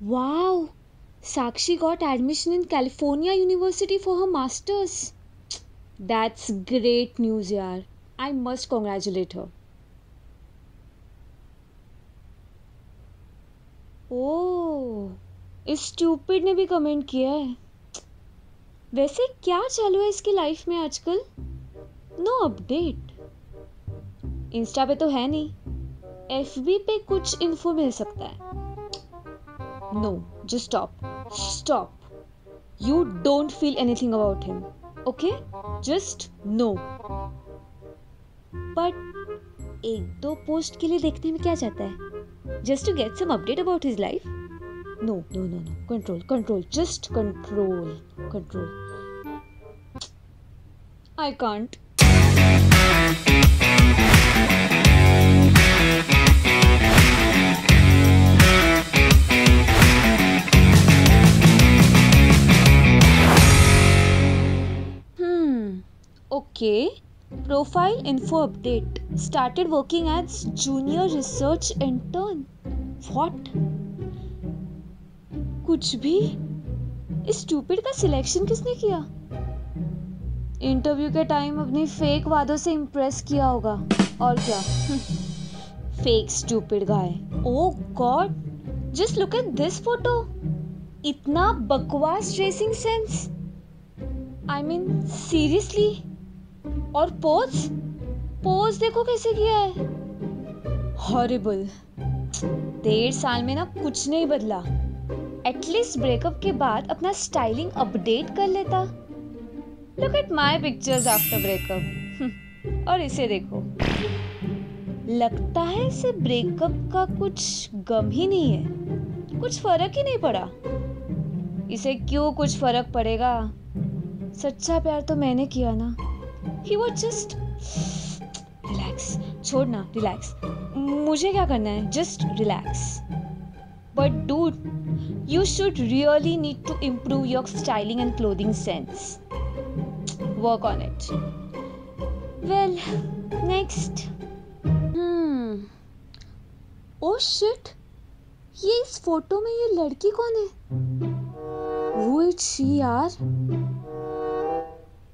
Wow, Sakshi got admission in California University for her masters. That's great news, yaar. I must congratulate her. ओह इस stupid ने भी comment किया है वैसे क्या चालू है इसकी लाइफ में आजकल नो अपडेट इंस्टा पे तो है नहीं एफबी पे कुछ इन्फो मिल सकता है no just stop stop you don't feel anything about him okay just no but एक दो पोस्ट के लिए देखने में क्या जाता है? Just to get some update about his life no no no no control control just control control I can't Okay. Profile info update. Started working as junior research intern. What? कुछ भी? इस स्टूपिड का selection किसने किया? Interview के time अपनी fake वादों से इम्प्रेस किया होगा। और क्या? Fake stupid guy oh god just look at this photo इतना बकवास dressing sense I mean seriously और पोज? पोज देखो कैसे किया है। हॉरिबल डेढ़ साल में ना कुछ नहीं बदला। एटलीस्ट ब्रेकअप के बाद अपना स्टाइलिंग अपडेट कर लेता। Look at my pictures after breakup और इसे देखो। लगता है इसे ब्रेकअप का कुछ गम ही नहीं है। कुछ फ़र्क ही नहीं पड़ा। इसे क्यों कुछ फ़र्क पड़ेगा? सच्चा प्यार तो मैंने किया ना। ही वॉज़ जस्ट रिलैक्स छोड़ना रिलैक्स मुझे क्या करना है? Just relax but dude you should really need to improve your styling and clothing sense work on it well next oh shit ये इस फ़ोटो में ये लड़की कौन है? वो इट शी यार?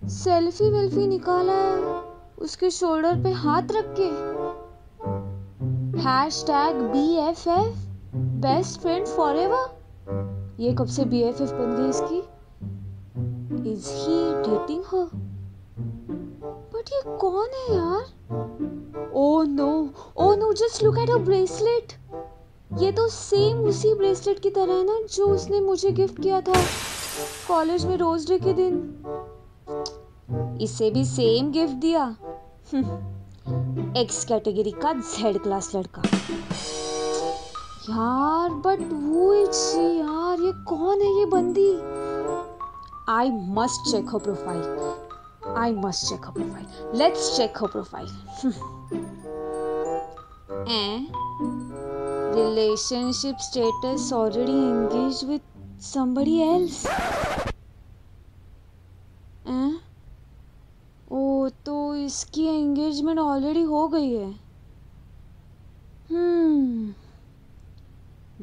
सेल्फी वेल्फी निकाला है उसके शोल्डर पे हाथ रख के। Hashtag B F F best friend forever ये कब से बी एफ़ एफ़ बन गई इसकी? Is he dating her but ये कौन है यार? ओ no oh no just look at a bracelet ये तो सेम उसी ब्रेसलेट की तरह है ना, जो उसने मुझे गिफ्ट किया था। कॉलेज में रोज डे के दिन। इसे भी सेम गिफ्ट दिया। एक्स कैटेगरी का जेड क्लास लड़का। यार बट वो यार, ये कौन है ये बंदी? I must check her profile I must check her profile let's check her profile relationship status already engaged with somebody else eh? Oh तो इसकी एंगेजमेंट ऑलरेडी हो गई है। हम्म।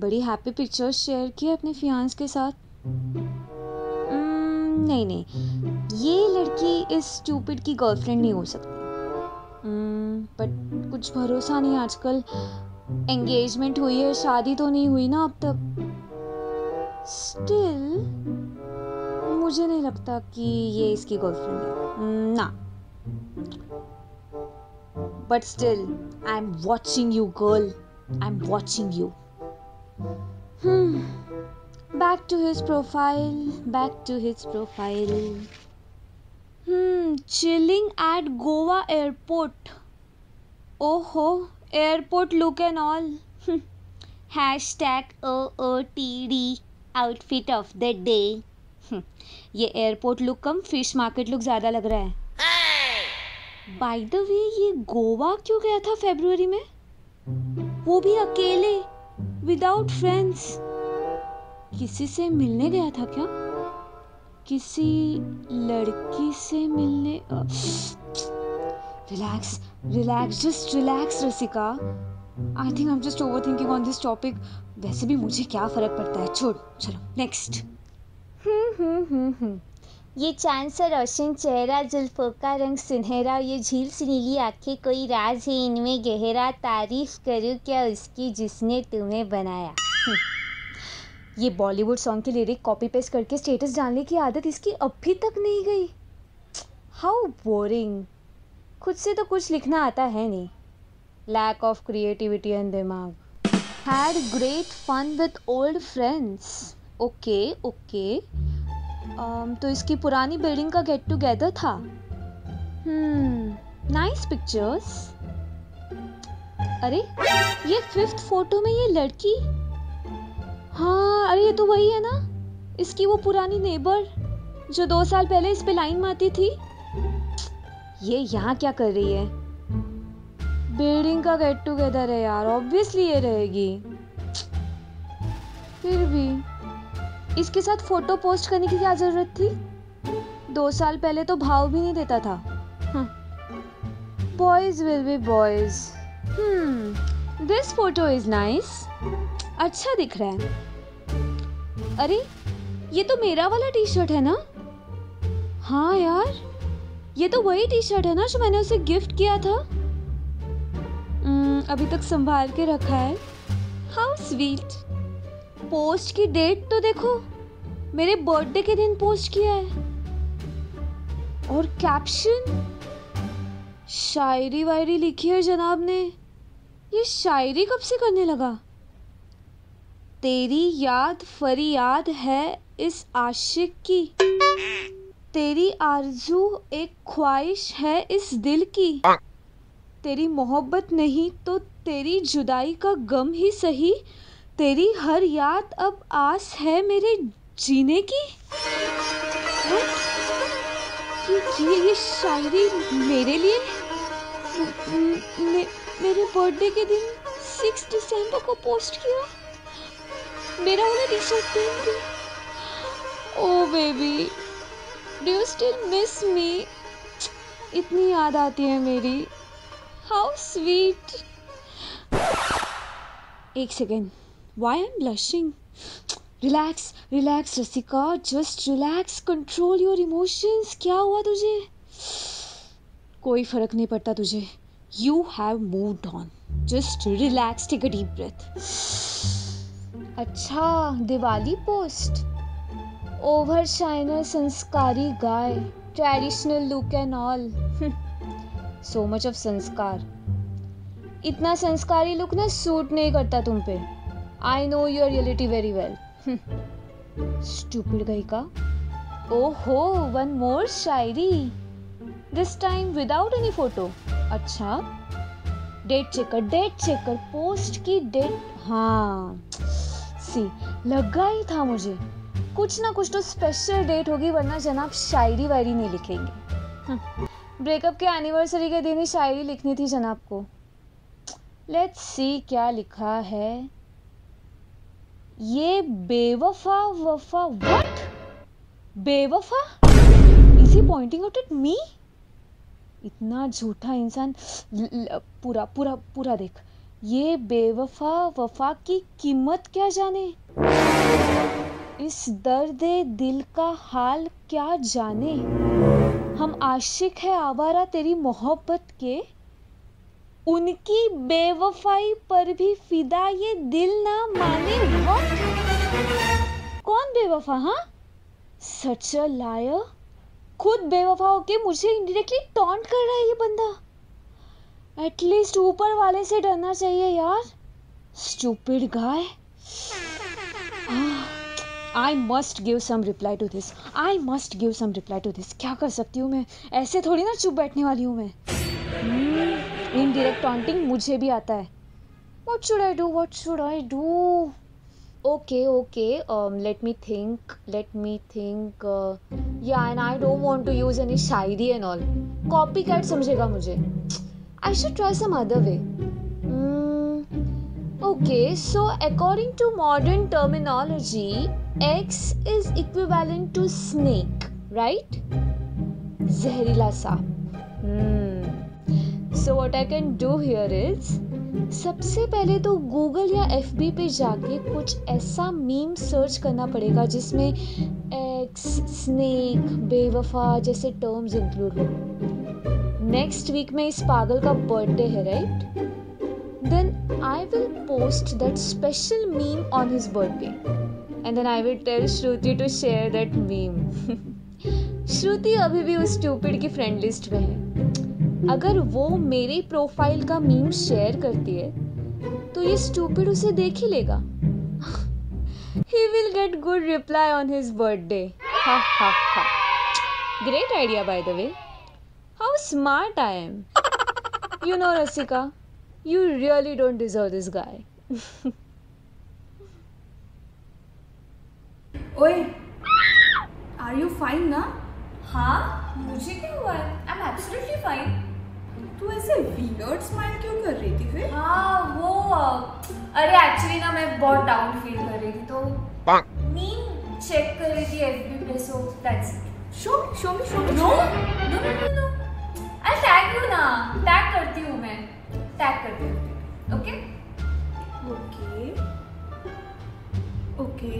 बड़ी हैप्पी पिक्चर्स शेयर की अपने फियांस के साथ। hmm, नहीं नहीं। ये लड़की इस स्टूपिड की गर्लफ्रेंड नहीं हो सकती। बट hmm, कुछ भरोसा नहीं आजकल। एंगेजमेंट हुई है शादी तो नहीं हुई ना अब तक। स्टिल मुझे नहीं लगता कि ये इसकी गर्लफ्रेंड है। ना। Still I am watching you girl I am watching you back to his profile back to his profile hmm chilling at goa airport oh ho airport look and all hashtag ootd outfit of the day ये airport look कम fish market look ज़्यादा लग रहा है bye the वे ये गोवा क्यों गया था फेब्रुवरी में? वो भी अकेले विदाउट फ्रेंड्स किसी से मिलने गया था क्या? किसी लड़की से मिलने relax relax just relax Rasika I think I am just overthinking on this topic वैसे भी मुझे क्या फ़र्क पड़ता है? छोड़, चलो नेक्स्ट हम्म हम्म हम्म हम्म। ये चाँद सा रोशन चेहरा, जुल्फों का रंग सुनहरा ये झील सी नीली आँखें, कोई राज है इनमें गहरा, तारीफ़ करूँ क्या उसकी जिसने तुम्हें बनाया। ये बॉलीवुड सॉन्ग की लिरिक कॉपी पेस्ट करके स्टेटस डालने की आदत इसकी अभी तक नहीं गई। हाउ बोरिंग खुद से तो कुछ लिखना आता है नहीं। लैक ऑफ़ क्रिएटिविटी एंड दिमाग। Had great fun with old friends okay okay तो इसकी पुरानी बिल्डिंग का गेट टुगेदर था। नाइस पिक्चर्स अरे, ये फिफ्थ फ़ोटो में ये लड़की? हाँ अरे ये तो वही है ना। इसकी वो पुरानी नेबर जो दो साल पहले इस पे लाइन मारती थी। ये यहाँ क्या कर रही है? बिल्डिंग का गेट टुगेदर है यार ऑब्वियसली ये रहेगी। फिर भी। इसके साथ फ़ोटो पोस्ट करने की क्या ज़रूरत थी? दो साल पहले तो भाव भी नहीं देता था। Boys will be boys this photo is nice अच्छा दिख रहा है। अरे ये तो मेरा वाला टी शर्ट है ना? हाँ यार ये तो वही टी शर्ट है ना जो मैंने उसे गिफ्ट किया था। Hmm, अभी तक संभाल के रखा है। हाउ स्वीट पोस्ट की डेट तो देखो। मेरे बर्थडे के दिन पोस्ट किया है। और कैप्शन शायरी वायरी लिखी है जनाब ने। ये शायरी कब से करने लगा? तेरी याद फरियाद है इस आशिक की। तेरी आरज़ू एक ख्वाहिश है इस दिल की। तेरी मोहब्बत नहीं तो तेरी जुदाई का गम ही सही। तेरी हर याद अब आस है मेरे जीने की? ये, ये, ये शायरी मेरे लिए मे, मेरे बर्थडे के दिन सिक्स दिसंबर को पोस्ट किया। मेरा वाला टी शर्ट पहन के ओ baby do you still miss me इतनी याद आती है मेरी। हाउ स्वीट एक second why am blushing relax relax Rasika just relax control your emotions क्या हुआ तुझे कोई फ़र्क नहीं पड़ता तुझे you have moved on just relax take a deep breath अच्छा दिवाली पोस्ट ओवर शाइनर संस्कारी guy traditional look and all so much of संस्कार इतना संस्कारी लुक ना सूट नहीं करता तुम पे I know your reality very well stupid guy का ओहो one more Shayari this time without any photo अच्छा date checker date checker post की डेट हाँ सी लगा ही था मुझे कुछ ना कुछ तो स्पेशल डेट होगी वरना जनाब शायरी वायरी नहीं लिखेंगे ब्रेकअप के एनिवर्सरी के दिन ही शायरी लिखनी थी जनाब को लेट्स सी क्या लिखा है ये बेवफा वफा व्हाट बेवफा? Is he pointing out at me इतना झूठा इंसान पूरा पूरा पूरा देख। ये बेवफा वफा की कीमत क्या जाने? इस दर्द दिल का हाल क्या जाने? हम आशिक है आवारा तेरी मोहब्बत के। उनकी बेवफाई पर भी फिदा ये दिल ना माने वक्त। कौन बेवफा हाँ? सच लायर खुद बेवफा होके मुझे इनडायरेक्टली टॉन्ट कर रहा है ये बंदा। एटलीस्ट ऊपर वाले से डरना चाहिए यार। Stupid guy I must give some reply to this I must give some reply to this क्या कर सकती हूँ मैं? ऐसे थोड़ी ना चुप बैठने वाली हूँ मैं। इन इनडायरेक्ट टॉन्टिंग मुझे भी आता है। What should I do what should I do okay okay let me think let me think या and I don't want to use any Shayari and all copy cat समझेगा मुझे। I should try some other way okay so according to modern terminology X is equivalent to snake right जहरीला सा hmm. So what I can do here is सबसे पहले तो Google या F B पे जाके कुछ ऐसा मीम सर्च करना पड़ेगा जिसमें एक्स स्नेक बेवफा जैसे टर्म्स इंक्लूड हो। नेक्स्ट वीक में इस पागल का बर्थडे है right then I will post that special meme on his birthday and then I will tell Shruti to share that meme Shruti अभी भी उस ट्यूपिड की फ्रेंड लिस्ट में है। अगर वो मेरे प्रोफ़ाइल का मीम शेयर करती है तो ये स्टूपिड उसे देख ही लेगा। He will get good reply on his birthday great idea by the way how smart I am you know Rasika you really don't deserve this guy ओए आर यू फाइन ना? हाँ मुझे क्या हुआ? आई एम एब्सोल्युटली फाइन तू ऐसे weird smile क्यों कर रही थी फिर? हाँ वो अरे एक्चुअली ना मैं बहुत डाउन फील कर रही थी तो मीम चेक कर रही थी एफबी पे so that's it show show me show me no no no no I tag you ना टैग करती हूँ मैं टैग करती हूँ ओके ओके ओके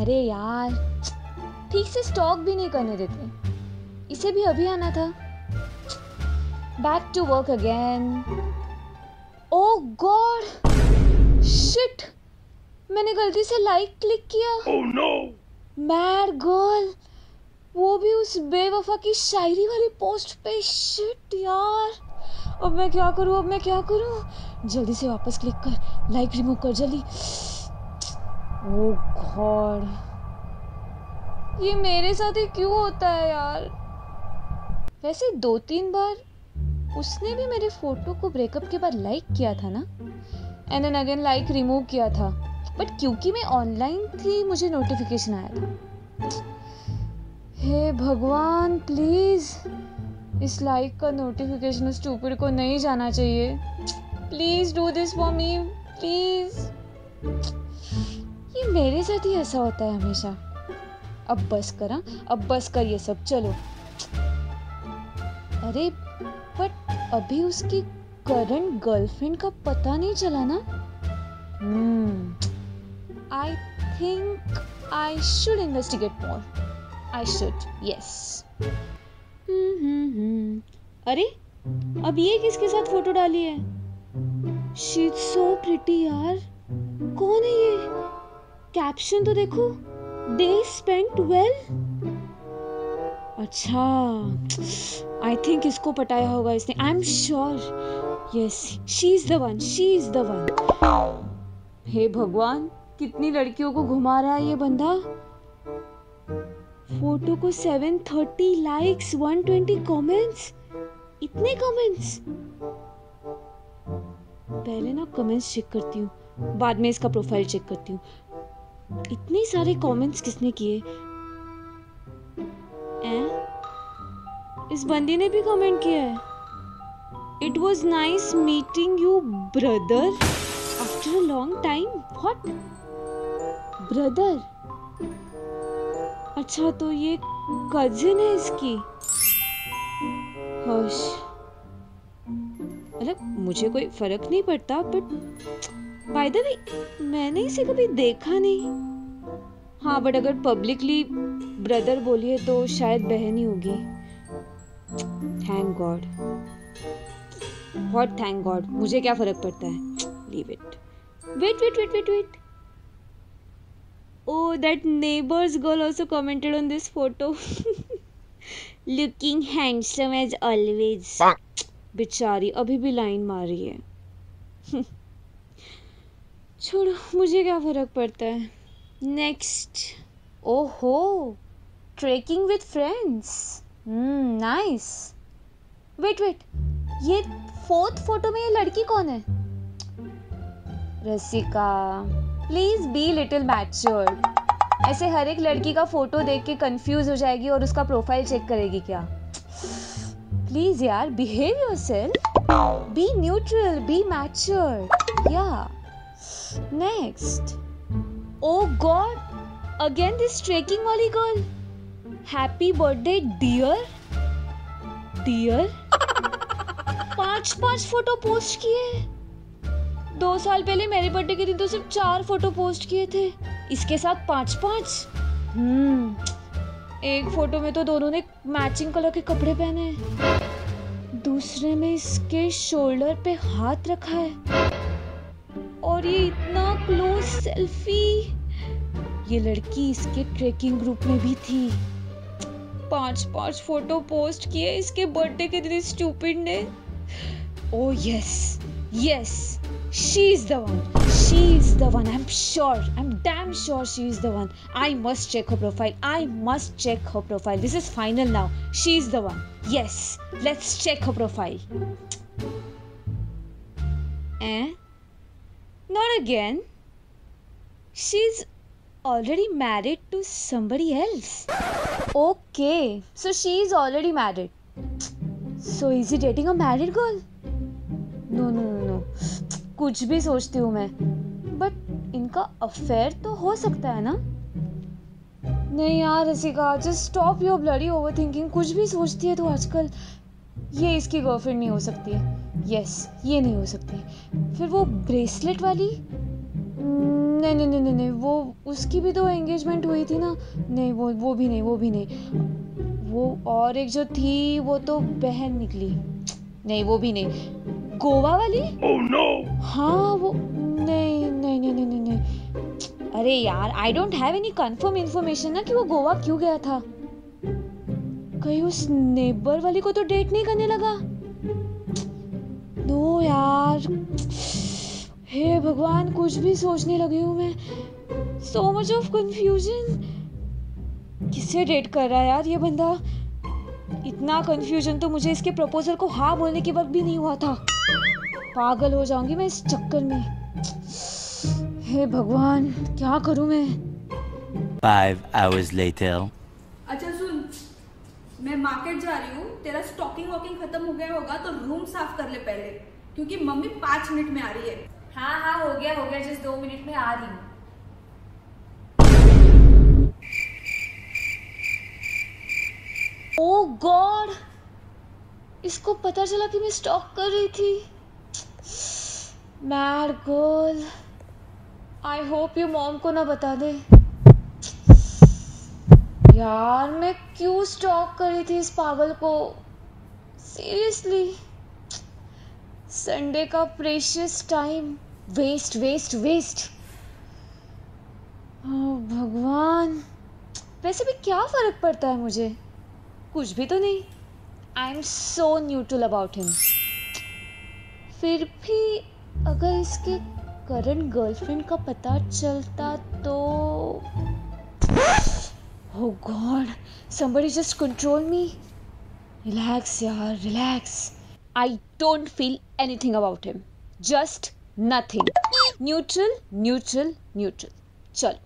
अरे यार ठीक से स्टॉक भी नहीं करने देते। इसे भी अभी आना था। Back to work again oh god shit मैंने गलती से लाइक क्लिक किया। Oh, no. मैड गर्ल वो भी उस बेवफा की शायरी वाली पोस्ट पे। शिट यार! अब मैं क्या करूँ अब मैं क्या करूँ? जल्दी से वापस क्लिक कर। लाइक रिमूव कर जल्दी। ओ गॉड ये मेरे साथ ही क्यों होता है यार? वैसे दो तीन बार उसने भी मेरे फ़ोटो को ब्रेकअप के बाद लाइक किया था ना? And then again like remove किया था। बट क्योंकि मैं ऑनलाइन थी, मुझे नोटिफिकेशन आया था। हे भगवान प्लीज़ इस लाइक का नोटिफिकेशन उस टूपिड को नहीं जाना चाहिए। Please do this for me please ये मेरे साथ ही ऐसा होता है हमेशा। अब बस करा, अब बस कर ये सब, चलो। अरे बट अभी उसकी करंट गर्लफ्रेंड का पता नहीं चला ना? I think I should investigate more I should yes अरे, अब ये किसके साथ फ़ोटो डाली है? शी सो प्रिटी यार। कौन है ये? कैप्शन तो देखो। डे स्पेंट वेल अच्छा आई थिंक इसको पटाया होगा इसने। I am sure yes she is the one she is the one हे भगवान, कितनी लड़कियों को घुमा रहा है ये बंदा? फ़ोटो को 730 लाइक्स 120 कमेंट्स इतने कमेंट्स पहले ना कमेंट्स चेक करती हूँ, बाद में इसका प्रोफ़ाइल चेक करती हूँ। इतने सारे कमेंट्स किसने किए? इस बंदी ने भी कमेंट किया है। It was nice meeting you brother after a long time what brother अच्छा तो ये कजिन है इसकी? हर्ष मतलब मुझे कोई फ़र्क नहीं पड़ता बट बाय द वे मैंने इसे कभी देखा नहीं। हाँ बट अगर पब्लिकली ब्रदर बोलिए तो शायद बहन ही होगी। Thank god what thank god मुझे क्या फ़र्क पड़ता है? Leave it wait wait wait wait wait Oh, that neighbor's girl also commented on this photo. Looking handsome as always. बेचारी अभी भी लाइन मार रही है। छोड़ो, मुझे क्या फ़र्क पड़ता है? नेक्स्ट ओहो trekking with friends nice wait wait ये फोर्थ फ़ोटो में ये लड़की कौन है? Rasika please be little matured ऐसे हर एक लड़की का फ़ोटो देख के कंफ्यूज हो जाएगी और उसका प्रोफ़ाइल चेक करेगी क्या? प्लीज़ यार behave yourself be neutral be matured या next oh god again this trekking वाली girl happy birthday dear dear पाँच पाँच फ़ोटो पोस्ट किए. दो साल पहले मेरे बर्थडे के दिन तो सिर्फ़ चार फ़ोटो पोस्ट किए थे. इसके साथ पाँच पाँच? हम्म. एक फ़ोटो में तो दोनों ने मैचिंग कलर के कपड़े पहने हैं. दूसरे में इसके शोल्डर पे हाथ रखा है. और ये इतना क्लोज सेल्फी ये लड़की इसके ट्रेकिंग ग्रुप में भी थी। पाँच पाँच फ़ोटो पोस्ट किए इसके बर्थडे के दिन स्टूपिड ने। ओ yes yes she is the one she is the one I am sure I am damn sure she is the one I must check her profile I must check her profile this is final now she is the one yes let's check her profile? Not again. She's already married to somebody else. Okay, so she is already married. So is he dating a married girl? No, no, no, no. कुछ भी सोचती हूँ मैं but इनका affair तो हो सकता है ना नहीं यार Rasika just stop your bloody overthinking कुछ भी सोचती है तू आजकल ये इसकी गर्लफ्रेंड नहीं हो सकती यस ये नहीं हो सकती। फिर वो ब्रेसलेट वाली? नहीं नहीं नहीं नहीं नहीं वो उसकी भी तो एंगेजमेंट हुई थी ना। नहीं वो वो भी नहीं वो भी नहीं। वो और एक जो थी वो तो बहन निकली। नहीं वो भी नहीं। गोवा वाली? Oh, no. हाँ वो नहीं नहीं नहीं नहीं नहीं नहीं। अरे यार I don't have any confirm information ना कि वो गोवा क्यों गया था। कहीं उस नेबर वाली को तो डेट नहीं करने लगा। नो यार, हे भगवान, कुछ भी सोचने लगी हूँ मैं। सो मच ऑफ़ कंफ्यूजन किससे डेट कर रहा है यार ये बंदा? इतना कंफ्यूजन तो मुझे इसके प्रपोजल को हाँ बोलने के वक्त भी नहीं हुआ था। पागल हो जाऊँगी मैं इस चक्कर में। हे भगवान, क्या करूँ मैं? Five hours later. मैं मार्केट जा रही हूँ तेरा स्टॉकिंग वॉकिंग खत्म हो गया होगा तो रूम साफ़ कर ले पहले क्योंकि मम्मी पाँच मिनट में आ रही है। हाँ हाँ हो गया हो गया जस्ट दो मिनट में आ रही हूँ। ओ गॉड इसको पता चला कि मैं स्टॉक कर रही थी। Mad girl I hope you mom को ना बता दे। यार, मैं क्यों स्टॉक करी थी इस पागल को? सीरियसली संडे का precious time waste waste waste oh भगवान। वैसे भी क्या फ़र्क पड़ता है मुझे? कुछ भी तो नहीं। I am so neutral about him फिर भी अगर इसके करंट गर्लफ्रेंड का पता चलता तो Oh god, somebody just control me. Relax, yaar, relax. I don't feel anything about him. Just nothing. Neutral, neutral, neutral. Chal.